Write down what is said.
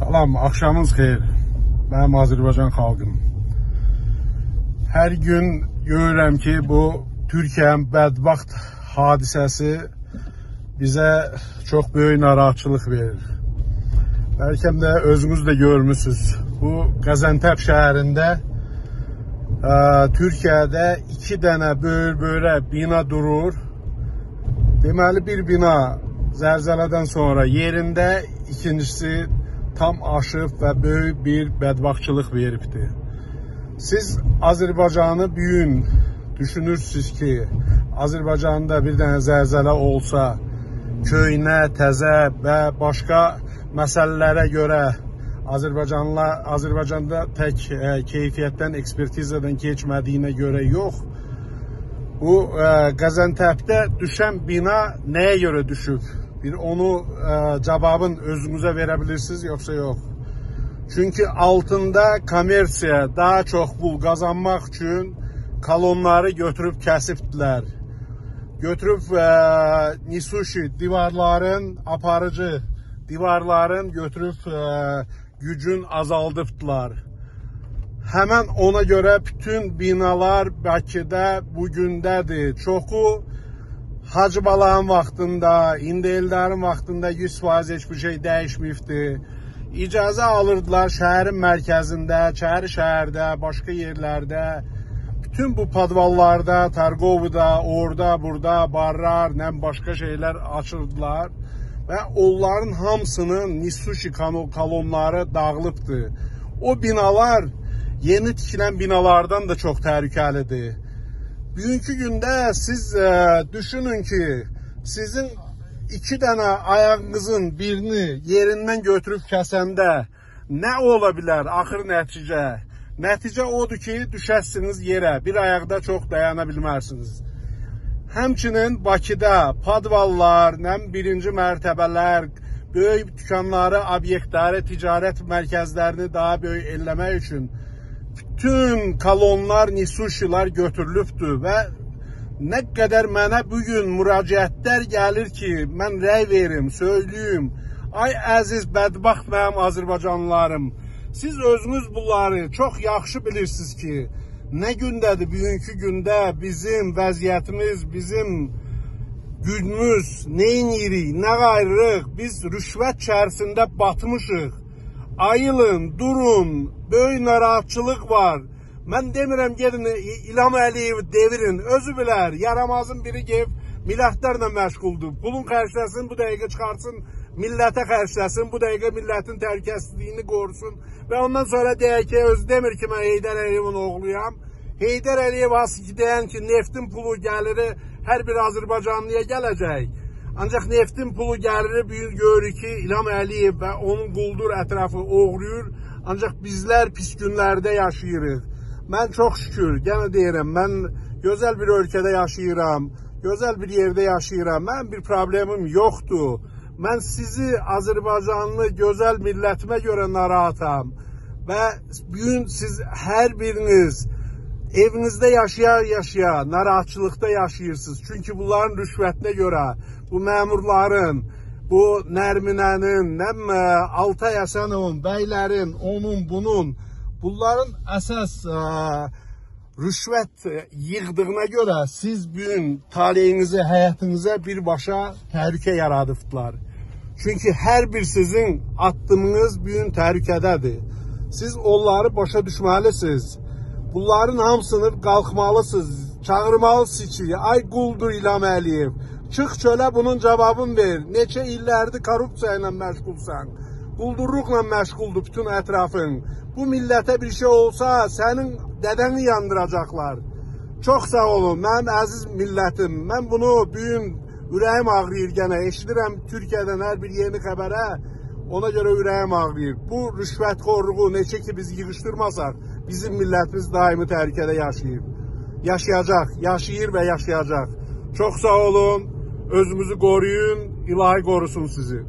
Salam, axşamınız xeyir. Mənim Azərbaycan xalqım. Hər gün görürəm ki, bu Türkiyənin bədbaxt hadisəsi bizə çox böyük narahatçılıq verir. Bəlkə də özünüz də görmüsünüz. Bu Qəzəntəp şəhərində ə, Türkiyədə iki dənə böyür-böyrə bina durur. Deməli bir bina zəlzələdən sonra yerində, ikincisi tam aşıb və böyük bir bədbaxtçılıq veribdir. Siz Azərbaycanı bu gün düşünürsünüz ki, Azərbaycanda bir dənə zəlzələ olsa, köynə, təzə və başqa məsələlərə görə Azərbaycanla Azərbaycanda tək ə, e, keyfiyyətdən, ekspertizadan keçmədiyinə görə yox. Bu ə, e, Qəzəntəpdə düşən bina nəyə görə düşüb? Bir onu ə, e, cavabın özünüzə verə bilirsiniz yoxsa yox? Çünki altında kommersiya daha çox pul qazanmaq üçün kolonları götürüb kəsibdilər. Götürüb ə, Nisushi divarların aparıcı divarların götürüb ə, gücün azaldıbdılar. Həmən ona görə bütün binalar Bakıda bu gündədir. Çoxu Hacı Balağın vaxtında, indi Eldarın vaxtında 100% heç bir şey dəyişməyibdi. İcazə alırdılar şəhərin mərkəzində, şəhər şəhərdə, başqa yerlərdə, bütün bu padvallarda, Targovda, orada, burada, barlar, nə başqa şeylər açırdılar və onların hamısının Nisushi kolonları dağılıbdır. O binalar yeni tikilən binalardan da çox təhlükəlidir. Bugünkü gündə siz e, düşünün ki, sizin iki dənə ayağınızın birini yerindən götürüb kəsəndə nə ola bilər axır nəticə? Nəticə odur ki, düşəsiniz yerə, bir ayaqda çox dayana bilmərsiniz. Həmçinin Bakıda padvallar, nəm birinci mərtəbələr, böyük dükanları, obyektləri, ticarət mərkəzlərini daha böyük eləmək üçün bütün kolonlar, nisushilər götürülübdür və nə qədər mənə bugün müraciətlər gəlir ki, mən rəy verim, söyləyim. Ay əziz, bədbaxt mənim Azərbaycanlılarım, siz özünüz bunları çox yaxşı bilirsiniz ki, nə gündədir bugünkü gündə bizim vəziyyətimiz, bizim gücümüz neyin yirik, nə qayırıq, biz rüşvət içərisində batmışıq. Ayılın, durun, böyük narahatçılıq var. Mən demirəm gedin İlham Əliyev devirin, özü bilər, yaramazın biri gelib millətlərlə məşğuldur. Pulun xərcləsin, bu dəqiqə çıxartsın, millətə xərcləsin, bu dəqiqə millətin təhlükəsizliyini qorusun və ondan sonra deyək ki, özü demir ki, mən Heydər Əliyevin oğluyam. Heydər Əliyev asıl ki, deyən ki, neftin pulu gəliri hər bir Azərbaycanlıya gələcək. Ancaq neftin pulu gəliri bir görürük ki, İlham Əliyev və onun quldur ətrafı oğruyur. Ancaq bizlər pis günlərdə yaşayırıq. Mən çox şükür, yenə deyirəm, mən gözəl bir ölkədə yaşayıram gözəl bir yerdə yaşayıram. Mən bir problemim yoxdur. Mən sizi Azərbaycanlı gözəl millətimə görə narahatam. Və bugün siz hər biriniz evinizdə yaşaya-yaşaya narahatçılıqda yaşayırsınız. Çünki bunların rüşvətinə görə bu məmurların, bu Nərminənin, nə Altay Həsənovun, bəylərin, onun, bunun bunların əsas ə, rüşvət yığdığına görə siz bu gün taleyinizi, həyatınıza birbaşa təhlükə yaradıbdılar. Çünki hər bir sizin addımınız bu gün təhlükədədir. Siz onları başa düşməlisiniz. Bunların hamısını qalxmalısınız. Çağırmalısınız ki, ay quldur İlham Əliyev. Çıx çölə bunun cavabını ver. Neçə illərdir korrupsiya ilə məşğulsan. Quldurluqla məşğuldur bütün ətrafın. Bu millətə bir şey olsa sənin dədəni yandıracaqlar. Çox sağ olun, mənim əziz millətim. Mən bunu bugün ürəyim ağrıyır gənə. Eşidirəm Türkiyədən hər bir yeni xəbərə. Ona görə ürəyim ağrıyır. Bu rüşvətxorluğu neçə ki biz yığışdırmasaq, bizim millətimiz daimi təhlükədə yaşayır. Yaşayacaq, yaşayır və yaşayacaq. Çox sağ olun, özümüzü qoruyun, ilahi qorusun sizi.